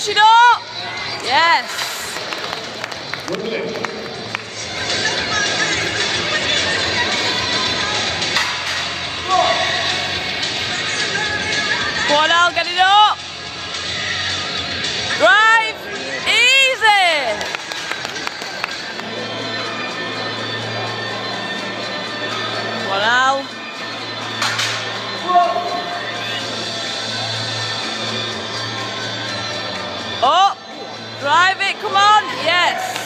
push it up. Yes. Go on, Al, get it up. Drive it, come on. Yes.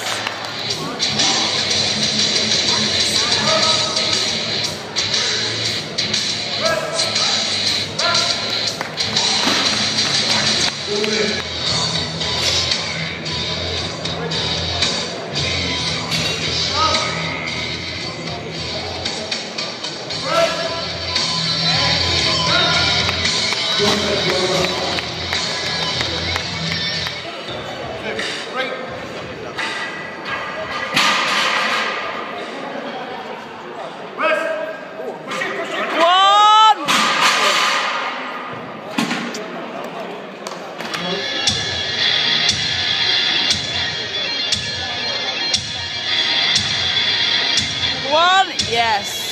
Good, good. Yes.